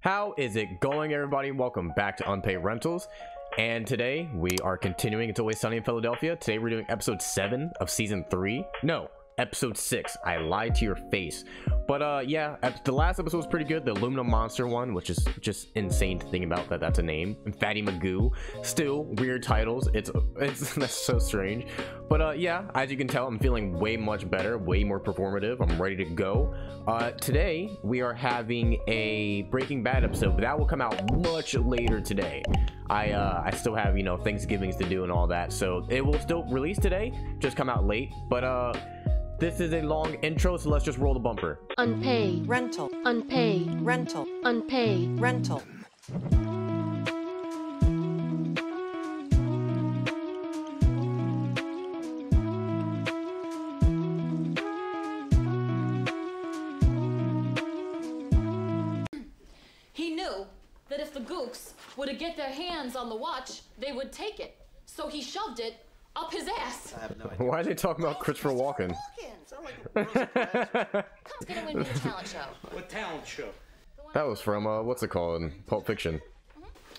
How is it going, everybody? Welcome back to Unpaid Rentals. And today we are continuing It's Always Sunny in Philadelphia. Today we're doing episode 7 of season 3. No, episode 6. I lied to your face. But uh yeah, the last episode was pretty good. The aluminum monster one, which is just insane to think about that that's a name. Fatty Magoo. Still weird titles. It's it's that's so strange. But uh yeah, as you can tell, I'm feeling way much better, way more performative. I'm ready to go. Uh today we are having a Breaking Bad episode, but that will come out much later today. I uh, I still have you know Thanksgivings to do and all that, so it will still release today, just come out late. But uh, this is a long intro, so let's just roll the bumper. Unpaid. rental, Unpaid. rental, Unpaid. rental. He knew that if the gooks were to get their hands on the watch, they would take it. So he shoved it up his ass. I have no idea. Why are they talking about Christopher Walken? Sound like Rosa Parks. He's gonna win me the talent show. What talent show? That was from uh, what's it called? Pulp Fiction.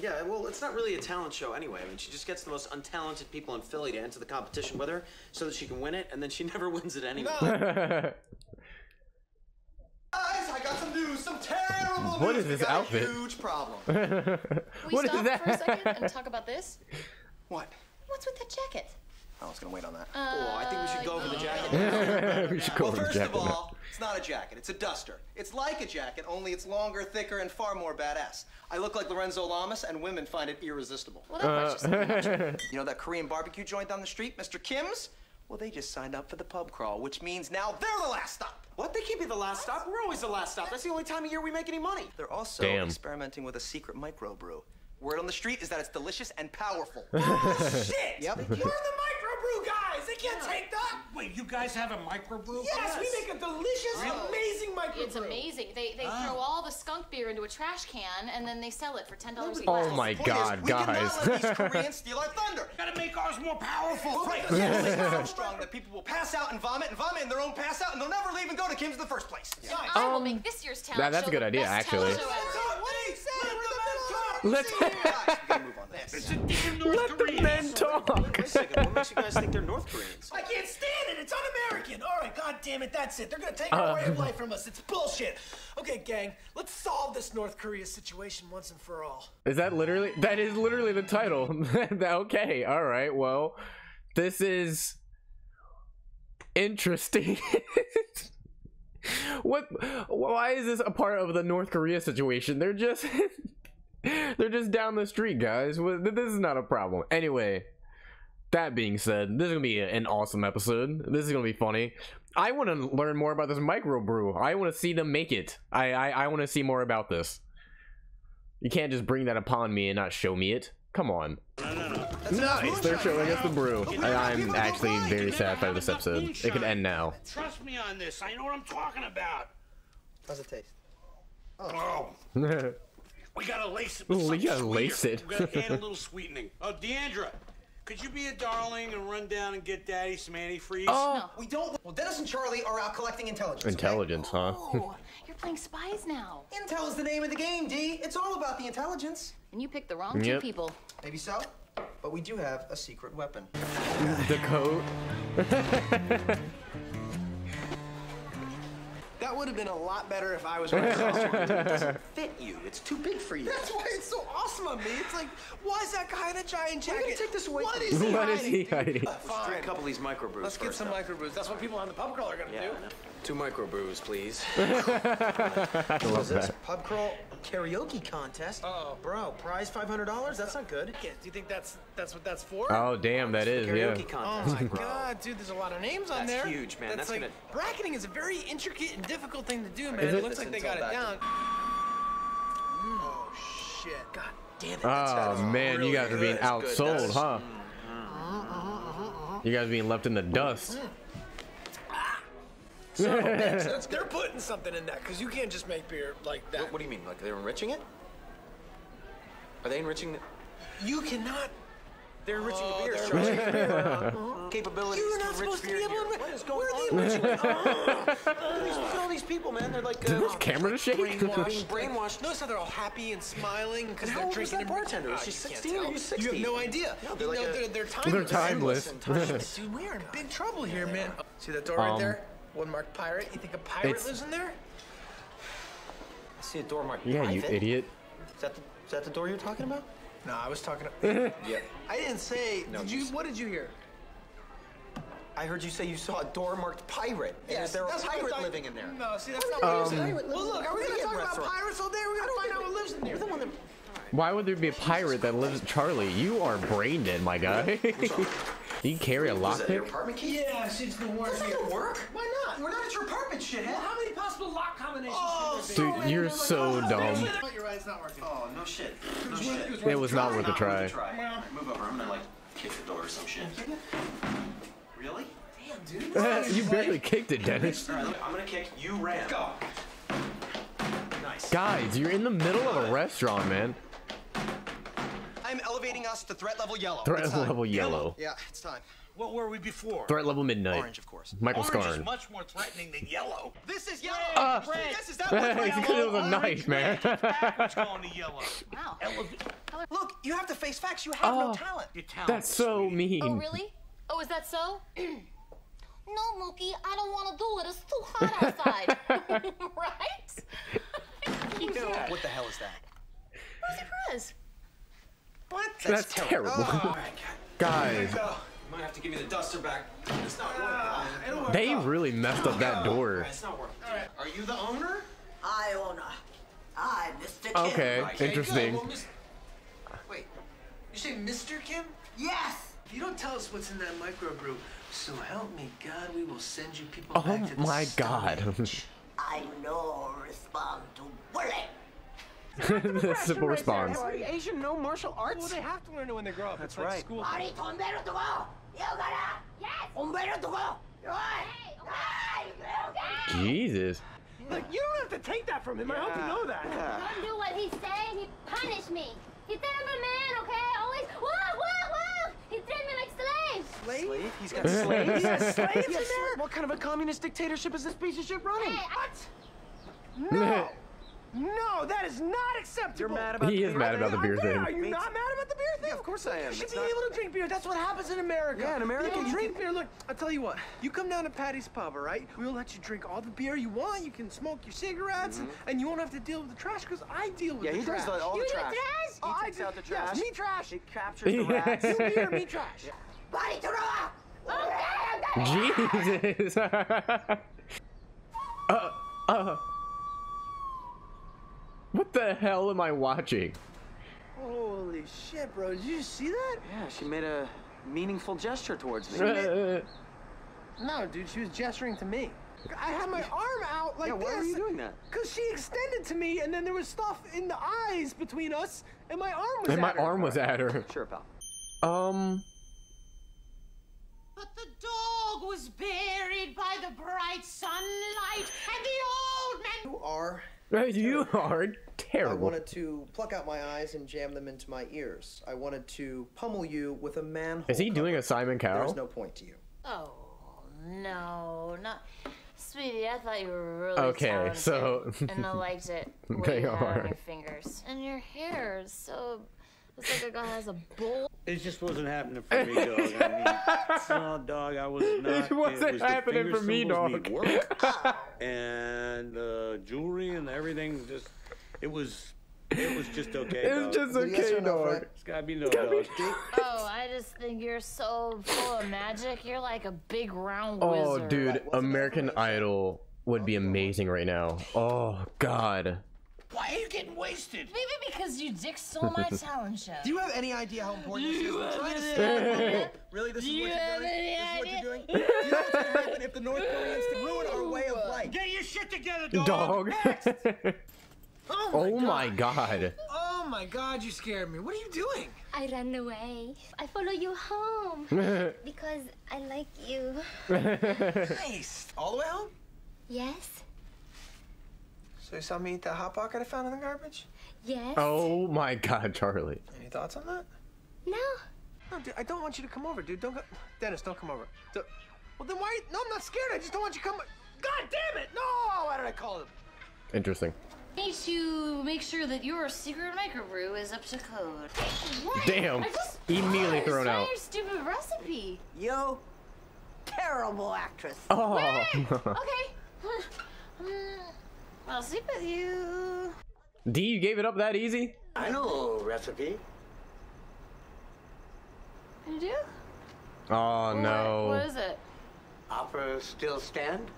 yeah, well, it's not really a talent show anyway. I mean, she just gets the most untalented people in Philly to enter the competition with her so that she can win it, and then she never wins it anyway. Guys, I got some news, some terrible news. What is We this got a outfit? Huge problem. We What is stop that? for a second and talk about this. what? What's with that jacket? I was gonna wait on that. oh, I think we should go over the uh, jacket. we should well, go over the first jacket of now. all, it's not a jacket. It's a duster. It's like a jacket, only it's longer, thicker, and far more badass. I look like Lorenzo Lamas, and women find it irresistible. Well, that part's just saying much. You know that Korean barbecue joint down the street, Mr. Kim's? Well, they just signed up for the pub crawl, which means now they're the last stop. What? They can't be the last stop. We're always the last stop. That's the only time of year we make any money. They're also Damn. experimenting with a secret microbrew. Word on the street is that it's delicious and powerful. oh, Shit! Yep. We're the microbrew guys. They can't take that. Wait, you guys have a microbrew? Yes, we make a delicious, amazing microbrew. It's amazing. They they ah. throw all the skunk beer into a trash can and then they sell it for ten dollars a Oh glass. my Point is, god, we cannot guys. let these Koreans steal our thunder. Gotta make ours more powerful. Right, yes, so strong that people will pass out and vomit and vomit in their own pass out and they'll never leave and go to Kim's in the first place. I will um, make this year's talent that- that's show a good idea, actually. North Let the men talk. Wait a second. What makes you guys think they're North Koreans? I can't stand it. It's un-American. All right, god damn it, that's it. They're gonna take our way of life from us. It's bullshit. Okay, gang, let's solve this North Korea situation once and for all. Is that literally? That is literally the title. okay, all right. Well, this is interesting. what? Why is this a part of the North Korea situation? They're just, they're just down the street, guys. This is not a problem. Anyway, that being said, this is gonna be an awesome episode. This is gonna be funny. I want to learn more about this microbrew. I want to see them make it. I I, I want to see more about this. You can't just bring that upon me and not show me it. Come on. Nice, they're showing us the brew. I, I'm actually very sad by this episode. It could end now. Trust me on this. I know what I'm talking about. How's it taste? Oh, we gotta lace it. Ooh, we gotta lace it. We gotta add a little sweetening. Oh, Deandra, could you be a darling and run down and get Daddy some antifreeze? Oh, We don't. Well, Dennis and Charlie are out collecting intelligence. okay? intelligence, huh? Oh, you're playing spies now. Intel is the name of the game, D. It's all about the intelligence. And you picked the wrong two people. Maybe so, but we do have a secret weapon. the coat. That would have been a lot better if I was wearing it. It doesn't fit you. It's too big for you. That's why it's so awesome on me. It's like, why is that guy in a giant We're jacket? gonna take this away What from is he What is hiding? he hiding? Let's drink a couple of these microbrews Let's get some though. microbrews. That's what people on the pub crawl are gonna Yeah, do. I know. Two microbrews, please. I love This that. pub crawl karaoke contest. Oh. bro, prize five hundred dollars. That's not good. Yeah, Do you think that's that's what that's for? Oh, damn, that is, yeah. Karaoke Oh my bro. god, dude, there's a lot of names on That's there. huge, man. That's like gonna- bracketing is a very intricate and difficult thing to do, man. Is it, it? looks like they got it tell down. back mm. Oh shit. God damn it. Oh man, you guys are being That's good. outsold, That's- huh? Mm, mm, you guys being left in the dust. So, that's- they're putting something in that because you can't just make beer like that. What, what do you mean? Like they're enriching it? Are they enriching it? You cannot They're enriching Oh, the beers. they're Charlie. Capabilities You're not to supposed to be able to. What is going Where are on? the enrichment? Look at all these people, man. They're like uh, This camera to shake? being brainwashed. Notice how they're all happy and smiling because How they're old was drinking. that and- bartender? Was Oh, she you can't 16 or tell. was You have no idea. No, they're know, like a- they're, they're timeless. They're timeless. Dude, we are in big trouble here, man. See that door right Um, there? One marked pirate. You think a pirate It's- lives in there? I see a door marked pirate. Yeah, you idiot. Is that, the, is that the door you're talking about? No, I was talking. Yeah. I didn't say. No, did you you? What did you hear? I heard you say you saw a door marked pirate. And is there a that's what I'm pirate living in there? No, see, that's not would what you you say? said. Well, look, are we gonna talk about pirates all day? We're gonna find out what lives in there. You're the one that. Why would there be a pirate that lives Charlie? You are brain dead, my guy. Do you carry a Was that your lockpick? Yeah, she's been working. That's not gonna work. Why not? We're not at your apartment, shithead. Well, how many possible lock combinations Oh, could there be? Dude, you're so oh, dumb. You're right, it's not working. Oh, no shit. No shit. It was not worth a Not try. worth a try. Alright, Move over. I'm gonna like kick the door or some shit. Really? Damn, dude. you barely kicked it, Dennis. Alright, I'm gonna kick. You ran. Go. Nice. Guys, you're in the middle of a restaurant, man. I'm elevating us to threat level yellow. Threat It's time. level yellow. Yeah, it's time. What were we before? Threat level midnight. Orange, of course. Michael Orange Scarn. is much more threatening than yellow. This is yellow. Uh, yes, is that what It's because it was a knife, man. Backwards going to yellow. Wow. Look, you have to face facts. You have Oh. no talent. Your talent That's so sweet. mean. Oh, really? Oh, is that so? No, Mookie, I don't want to do it. It's too hot outside. right? What the hell is that? Rosie Perez. What? That's terrible. Oh, Guys, You might have to give me the duster back. It's not working. Ah, they really messed up that door. It's not working. Are you the owner? I own a. I, Mr. Kim. Okay, Right. Okay, interesting. good. Well, Wait, you say Mr. Kim? Yes. If you don't tell us what's in that microbrew, so help me God, we will send you people Oh back to the my Stone god. Age. I know respond to bullet. the simple response. Asian know martial arts? Well, they have to learn it when they grow up. That's it's like right. School. Marty, bombero to go. You gotta. Yes. Bombero go. Hey. Jesus. Look, you don't have to take that from him. I hope you know that. Don't do what he say. He punish me. He terrible man, okay? Always, whoa, whoa, whoa. He treat me like slaves. Slave? He's got slaves? He has slaves in there? What kind of a communist dictatorship is this piece of shit running? Hey, I, No. No, that is not acceptable. You're mad about He the is beer mad about the beer thing. Are you not mad about the beer thing? Yeah, of course I am. You should It's be not- able to drink beer. That's what happens in America. Yeah, in America, People you drink beer. Look, I'll tell you what. You come down to Patty's Pub, all right? We'll let you drink all the beer you want. You can smoke your cigarettes, and, and you won't have to deal with the trash because I deal with. Yeah, he trash. does the, all You the do trash. trash? Oh, I takes do- out the yes, trash. me trash. He captures the rats. You beer, me trash. Marty to go. Jesus. uh, uh. What the hell am I watching? Holy shit, bro. Did you see that? Yeah, she made a meaningful gesture towards me. No, dude, she was gesturing to me. I had my arm out like yeah, why this. were you doing that? Because she extended to me, and then there was stuff in the eyes between us, and my arm was and my at her. arm was at her. Sure, pal. Um. But the dog was buried by the bright sunlight, and the old man. You are. Right, You are I wanted to pluck out my eyes and jam them into my ears. I wanted to pummel you with a manhole. Is he doing a Simon Cowell? There's no point to you. Oh, no, not. Sweetie, I thought you were really Okay, talented, so- and I liked it. What They you are. on your fingers. And your hair is so... It's like a guy has a bowl. It just wasn't happening for me, dog. I mean, no, dog, I was not. It wasn't was the happening for me, dog. work. and the jewelry and everything just, it was, it was just okay. It's dog. just Did yes okay, no, dog. Fred? It's gotta be no, dog. Oh, I just think you're so full of magic. You're like a big round Oh, wizard. dude, Right, American? Idol would be oh, amazing right now. Oh God. Why are you getting wasted? Maybe because you dick stole my talent show. Do you have any idea how important this is? You We're have trying to any idea? Really, this is Do what you you're have doing? any This is what idea? you're doing? You know what's gonna happen if the North Koreans to ruin our way of life? Get your shit together, dog. Dog. Oh my, oh my God. Oh my god, you scared me. What are you doing? I ran away. I follow you home because I like you. Nice. All the way home? Yes. So you saw me eat that hot pocket I found in the garbage? Yes. oh my God, Charlie. Any thoughts on that? No. No, dude, I don't want you to come over, dude. Don't go. Dennis, don't come over. Don't- Well, then why? No, I'm not scared. I just don't want you to come. God damn it! No! Why did I call him? Interesting. Need to make sure that your secret microbrew is up to code. What? Damn. I just Immediately was thrown out. Your stupid recipe. Yo, terrible actress. Oh. Okay. Hmm, I'll sleep with you. D, you gave it up that easy? I know recipe. You do? Oh no. What, what is it? Opera still stand?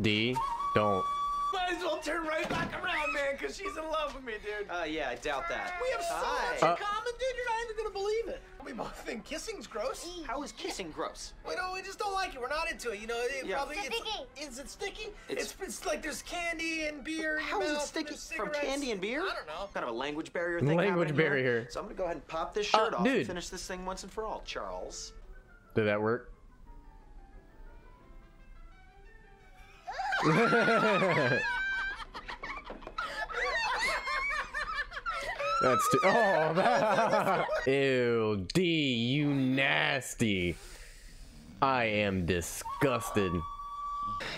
D, don't. Might as well turn right back around, man, because she's in love with me, dude. Uh, yeah, I doubt that. We have so Hi. much Uh, in common, dude. You're not even gonna believe it. We both think kissing's gross. How is kissing gross? We don't. We just don't like it. We're not into it. You know. It Yeah. Probably. It's, Sticky. is it sticky? It's- It's, it's like there's candy and beer. In How your is it sticky from cigarettes. candy and beer? I don't know. Kind of a language barrier thing. Language barrier. Here. So I'm gonna go ahead and pop this Uh, shirt off dude. and finish this thing once and for all, Charles. Did that work? That's too. Oh, that. Ew, D, you nasty. I am disgusted.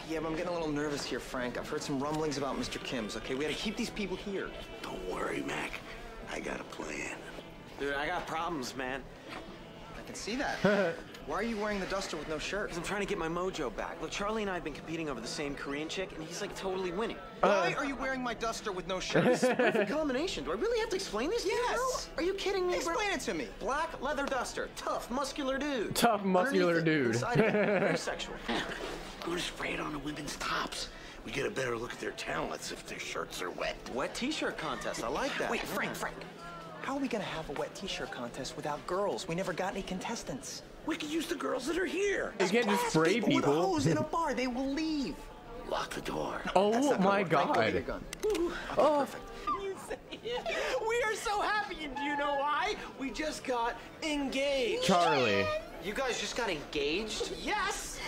Yeah, but I'm getting a little nervous here, Frank. I've heard some rumblings about Mr. Kim's, okay? We gotta keep these people here. Don't worry, Mac. I got a plan. Dude, I got problems, man. I can see that. Why are you wearing the duster with no shirt? Because I'm trying to get my mojo back. Look, Charlie and I have been competing over the same Korean chick, and he's like totally winning. Why are you wearing my duster with no shirt? This is Perfect combination. Do I really have to explain this to you, Yes. Are you kidding me, bro? Explain it to me. Black leather duster, tough, muscular dude. Tough, muscular Underneath dude. it, very sexual. I'm gonna spray it on the women's tops. We get a better look at their talents if their shirts are wet. Wet t-shirt contest. I like that. Wait, Frank, Frank. How are we gonna have a wet t-shirt contest without girls? We never got any contestants. We can use the girls that are here. You can't just spray people. With a hose in a bar, they will leave. Lock the door. Oh not gonna my go get god. gun. Oh, You. We are so happy, and do you know why? We just got engaged. Charlie. You guys just got engaged? Yes.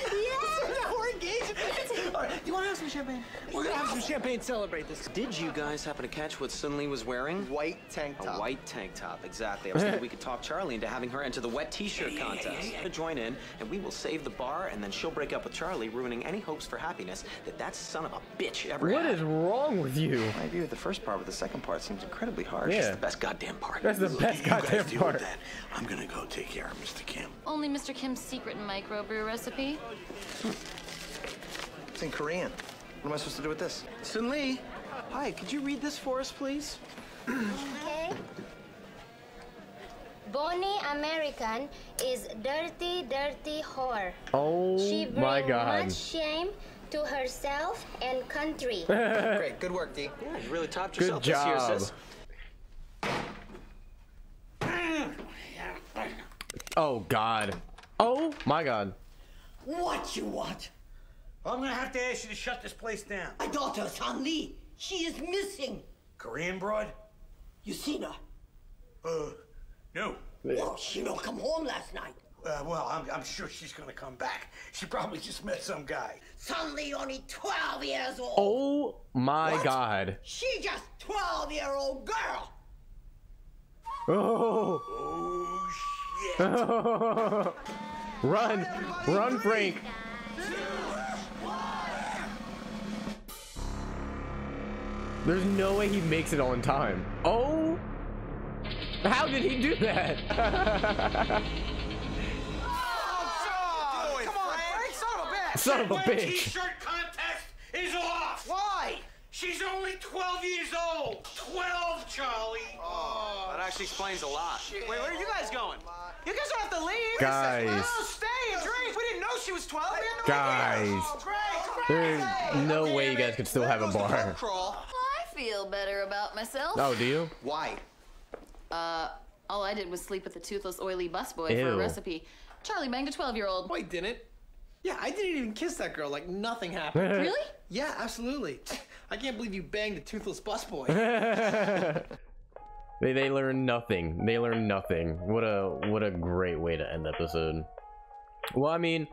Yes. We're engaged. It's- All right. Do you want to have some champagne? We're gonna have some champagne. to Celebrate this. Did you guys happen to catch what Sun Lee was wearing? White tank top. A white tank top, exactly. I was thinking we could talk Charlie into having her enter the wet t-shirt contest. Yeah, To join in, and we will save the bar, and then she'll break up with Charlie, ruining any hopes for happiness that that son of a bitch ever What had. is wrong with you? I agree with the first part, but the second part seems incredibly harsh. Yeah. It's the best goddamn part. That's the Look, best you goddamn deal part. that. I'm gonna go take care of Mr. Kim. Only Mr. Kim's secret microbrew recipe. It's in Korean. What am I supposed to do with this? Sun Lee, hi, could you read this for us, please? Okay. Bonnie American is dirty, dirty whore. Oh She brings my god. much shame to herself and country. Great, good work, D. Yeah, you really topped Good yourself this year, job. sis. Oh god. Oh my god. What you want? I'm gonna have to ask you to shut this place down. My daughter, San Li. She is missing. Korean broad? You seen her? Uh, no. Well, she don't come home last night. Uh, well, I'm, I'm sure she's gonna come back. She probably just met some guy. San Li only 12 years old. Oh my What? god. She just 12 year old girl. Oh. Oh, shit. Run. Run, Frank. There's no way he makes it on time. Oh. How did he do that? Oh, come on, Frank, son of a bitch! Son of a Wet bitch. T-shirt contest is off. Why? She's only 12 years old. 12, Charlie. Oh, that actually explains a lot. Wait, where are you guys going? You guys don't have to leave. Guys. No, stay and drink. We didn't know she was 12. We had no Guys. idea. Oh, great, There's no way you guys could still have a goes the bar. Pub crawl. I feel better about myself. Oh, do you? Why? Uh, all I did was sleep with a toothless, oily busboy for a recipe. Charlie banged a 12 year old. Wait, didn't? Yeah, I didn't even kiss that girl. Like nothing happened. Really? yeah, absolutely. I can't believe you banged a toothless busboy. They they learn nothing. They learn nothing. What a what a great way to end the episode. Well, I mean,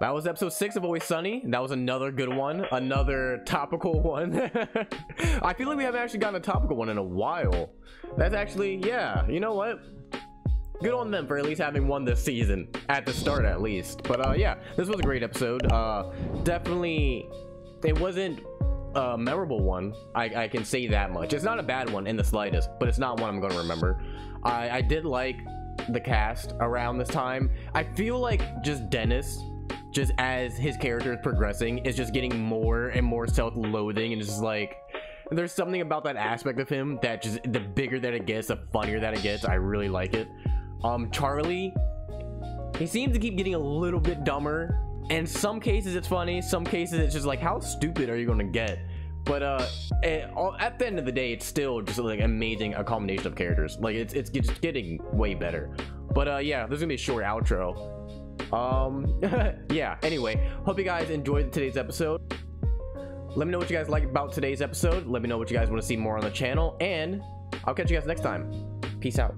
that was episode six of Always Sunny. That was another good one. Another topical one. I feel like we haven't actually gotten a topical one in a while. That's actually yeah. You know what? good on them for at least having won this season at the start at least but uh yeah this was a great episode uh definitely it wasn't a memorable one I, I can say that much it's not a bad one in the slightest but it's not one i'm going to remember i i did like the cast around this time i feel like just dennis just as his character is progressing is just getting more and more self-loathing and just like there's something about that aspect of him that just the bigger that it gets the funnier that it gets i really like it. Um charlie he seems to keep getting a little bit dumber. In some cases it's funny some cases it's just like how stupid are you gonna get? But uh it, all, at the end of the day it's still just like amazing a combination of characters. Like it's it's just getting way better. But uh yeah there's gonna be a short outro um yeah anyway hope you guys enjoyed today's episode. Let me know what you guys like about today's episode. Let me know what you guys want to see more on the channel and i'll catch you guys next time. Peace out